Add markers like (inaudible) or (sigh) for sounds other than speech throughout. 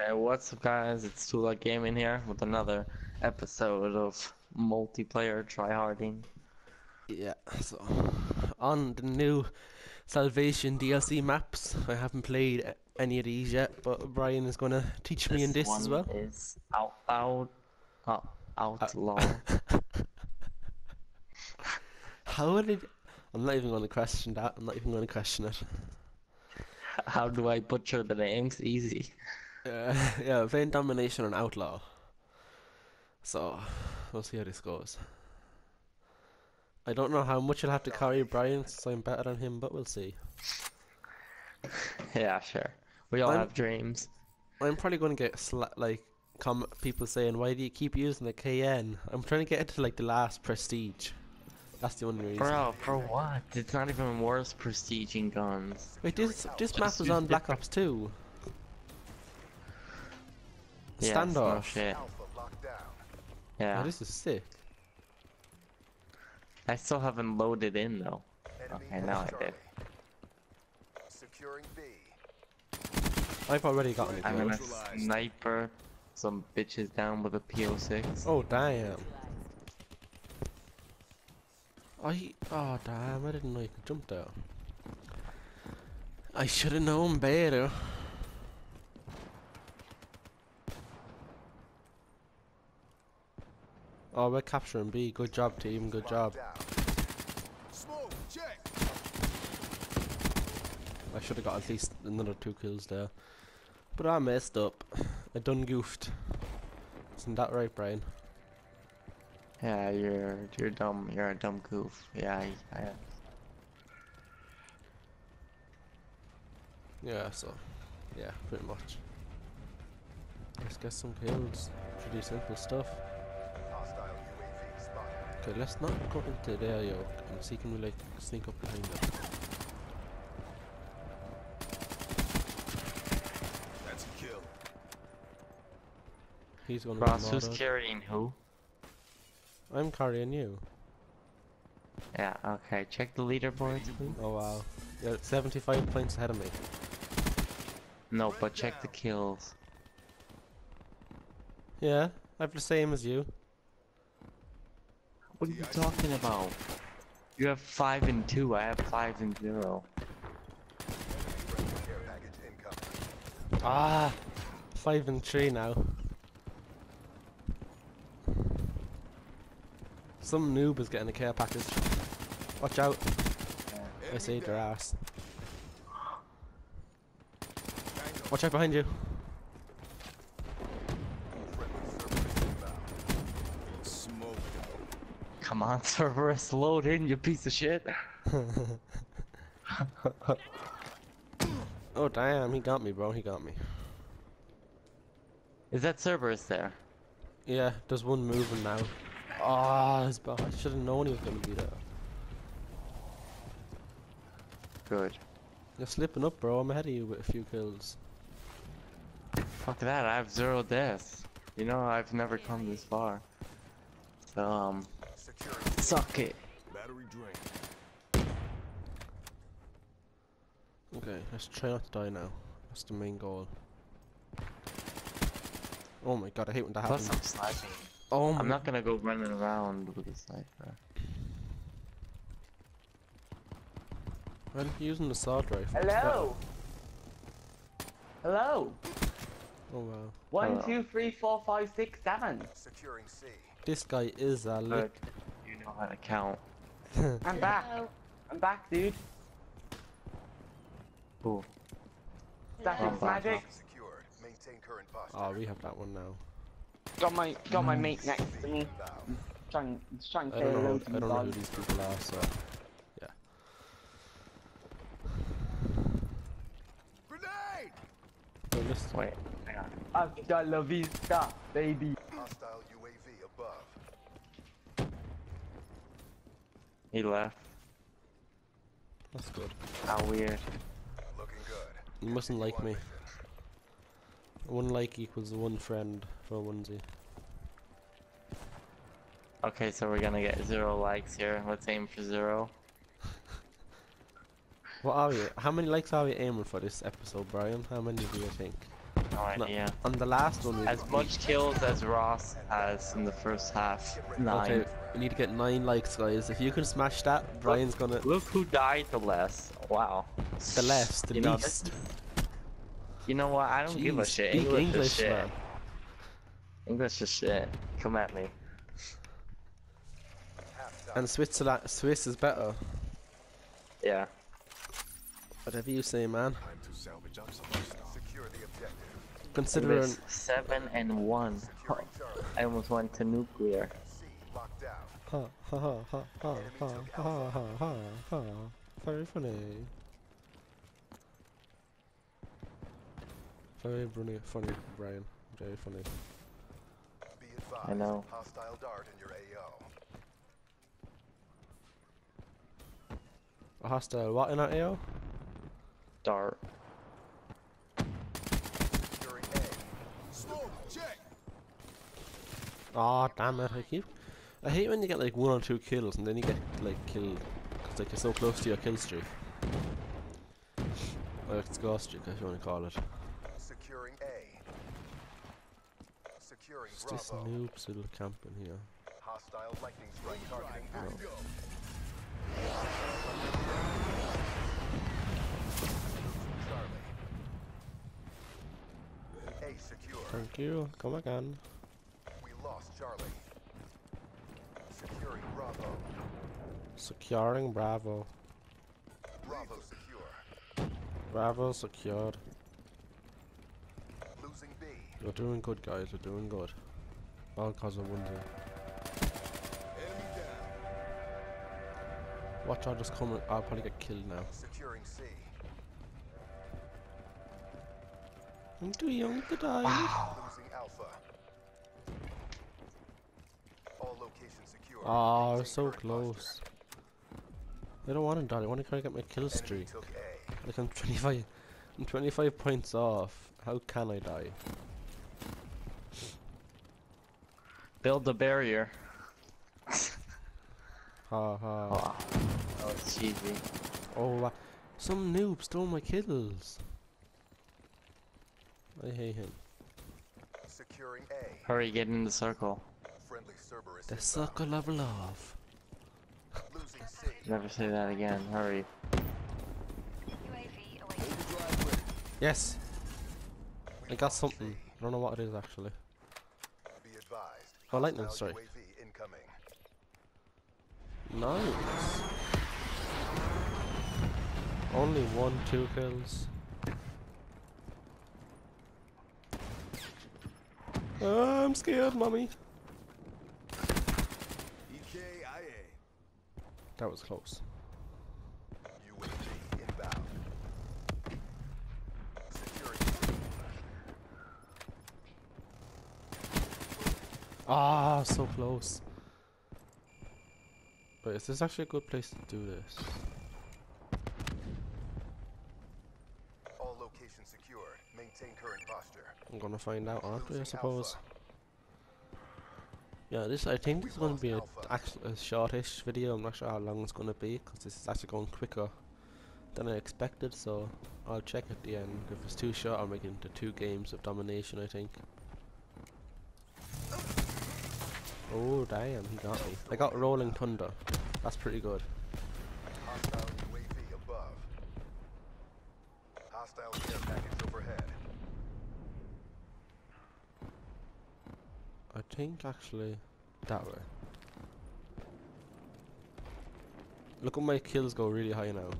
Okay, what's up guys? It's Tula Gaming here with another episode of multiplayer tryharding. Yeah, so on the new Salvation DLC maps, I haven't played any of these yet, but Brian is gonna teach me in this as one well. is out, out, out, outlaw. (laughs) How did? I'm not even gonna question that. I'm not even gonna question it. How do I butcher the names? Easy. Uh, (laughs) yeah, Vein Domination and Outlaw. So, we'll see how this goes. I don't know how much I'll have to carry Brian since I'm better than him, but we'll see. (laughs) Yeah, sure. We all I'm- have dreams. I'm probably going to get sla- like com- people saying, "Why do you keep using the KN?" I'm trying to get into like the last prestige. That's the only reason. Bro, for what? It's not even worth prestiging guns. Wait, this this map was on Black Ops 2. Yes, no Standoff. shit. Alpha locked down. Yeah. Oh, this is sick. I still haven't loaded in though. Enemy Okay, now I did. Securing B. I've already got it. I'm gonna sniper some bitches down with a PO6. Oh damn. I oh damn! I didn't know you could jump there. I should have known better. Oh, we're capturing B. Good job, team. Good job. Smoke. I should have got at least another two kills there. But I messed up. I done goofed. Isn't that right, Brian? Yeah, you're you're dumb. You're a dumb goof. Yeah, I, I Yeah, so. Yeah, pretty much. Let's get some kills. Pretty simple stuff. Hostile UAV spotted. Okay, let's not go into the area and see can we like sneak up behind them. That's a kill. He's gonna Ross, be who's carrying who? I'm carrying you. Yeah, okay. Check the leaderboards, please. Oh wow. You're 75 points ahead of me. No, but check the kills. Yeah, I have the same as you. What are you talking about? You have five and two. I have five and zero. Care package incoming. Ah! 5 and 3 now. Some noob is getting a care package. Watch out. I saved your ass. Watch out behind you. Come on, (laughs) Cerberus, load in, you piece of shit. Oh damn, he got me, bro. He got me. Is that Cerberus there? Yeah, there's one moving now. Ah, his ba- I should have known he was gonna be there. Good. You're slipping up, bro. I'm ahead of you with a few kills. Fuck that, I have zero deaths. You know, I've never come this far. So, um, suck it. battery drain. Okay, let's try not to die now. That's the main goal. Oh my god, I hate when that Plus, happens. I'm sniping. Oh I'm not gonna go running around with a sniper. Well, using the sword rifle. Hello? Hello? Oh wow. One, Hello. two, three, four, five, six, seven. Securing C. This guy is a Good. lick. You know how to count. I'm back. I'm back, dude. Cool. Static magic. Secured. Maintain current posture. Oh, we have that one now. Got my got my mate next to me. Inbound. Trying trying to I don't know. I don't know who these people are. So yeah. Grenade! so let's Wait, hang on. Hasta la vista, baby. He left. That's good. How weird. Looking good. You mustn't like me. Mission. One like equals one friend for a onesie. Okay, so we're gonna get zero likes here. Let's aim for zero. (laughs) What are we? How many likes are we aiming for this episode, Brian? How many do you think? No No, idea. on the last one, As much kills as Ross has in the first half. Nine. okay, we need to get nine likes, guys. If you can smash that, Brian's gonna Look who died the less. Wow. the less, the You know, least. You know what? I don't give a Jeez, shit. speak English, English, is shit. man. English is shit. Come at me. And Switzerland, Swiss is better. Yeah. Whatever you say, man. Time to salvage up some more stuff. Secure the objective. Considering seven and one. I almost went to nuclear. C ha ha ha ha ha ha ha ha ha ha. Very funny. Very funny, funny, Brian. Very funny. Be advised. I know. Hostile dart in your AO. A hostile what in our AO? Dart. Securing A. Smoke check. Aw, damn it! I keep. I hate when you get like one or two kills and then you get like killed because like you're so close to your kill streak. Or it's ghost streak, if you want to call it. Securing A. Securing It's this Bravo. noob still camping here. Hostile lightning strike targeting. Charlie. A secure. Thank you. Come again. We lost Charlie. Securing Bravo. Securing Bravo. Bravo secure. Bravo secured. Losing B. We're doing good, guys. We're doing good. All cause of one thing. Enemy down. Watch out, just come. I'll probably get killed now. Securing C. I'm too young to die. Losing Alpha. All locations. Oh, so close. I don't want to die. I want to try to get my kill streak. took Like I'm (laughs) 25. I'm 25 points off. How can I die? Build the barrier. Ha ha. Oh, that was cheesy. Oh, uh, some noob stole my kills. I hate him. Securing A. Hurry, get in the circle. Friendly Cerberus The inbound. circle of love. Losing C. Never say that again. Hurry. UAV away. Overdrive ready. Yes, I got something. I don't know what it is actually. Be advised. Oh, lightning Hostile strike. Incoming. Nice. Only one, two kills. Ah, I'm scared, mommy. EKIA. That was close. UAV inbound. Securing Ah, so close. But is this actually a good place to do this? Secured. Maintain current posture. I'm gonna find out, aren't we, I suppose? Yeah, this I think this is gonna be a, a shortish video. I'm not sure how long it's gonna be because this is actually going quicker than I expected. So I'll check at the end. If it's too short, I'll make it into two games of domination. I think. Oh damn, he got me. I got Rolling Thunder. That's pretty good. Hostile care package overhead. I think actually that way. Look at my kills go really high now.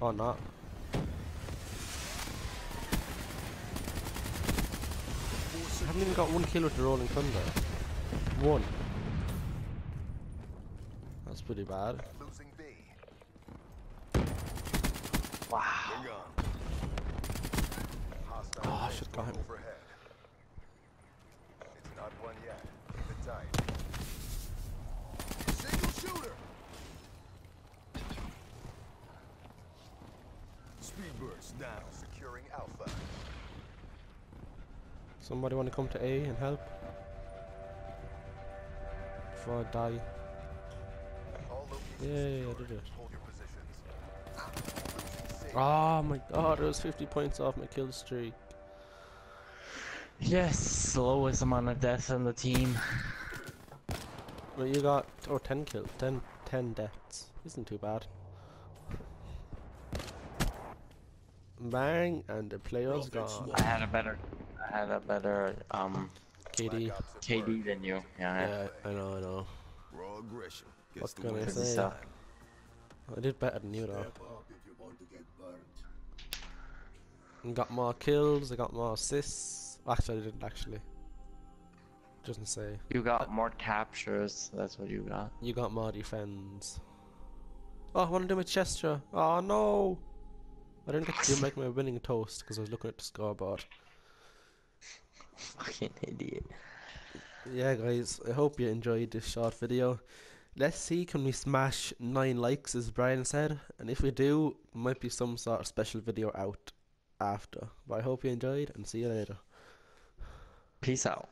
Oh, not. I haven't even got one kill with the Rolling Thunder. One. That's pretty bad. Losing B. Wow. Hostile Oh, I should've got him. overhead. It's not one yet. It. Single shooter. Speed burst down. Securing Alpha. Somebody want to come to A and help? Before I die. Yay, I did it. Oh my god, it was 50 points off my kill streak. Yes, lowest amount of deaths on the team. Well, you got oh 10 kills, 10, 10 deaths. Isn't too bad. Bang, and the player's gone. I had a better, I had a better um KD. KD than you. Yeah. Yeah, I know, I know. Raw aggression. What Gets the can I win. Say? I did better than you though. And got more kills, I got more assists. Actually, I didn't actually. Doesn't say. You got more captures. That's what you got. You got more defends. Oh, I want to do my gesture. Oh no! I didn't get to (laughs) make my winning toast because I was looking at the scoreboard. Fucking idiot. Yeah, guys, I hope you enjoyed this short video. Let's see, can we smash 9 likes, as Brian said? And if we do, might be some sort of special video out after. But I hope you enjoyed, and see you later. Peace out.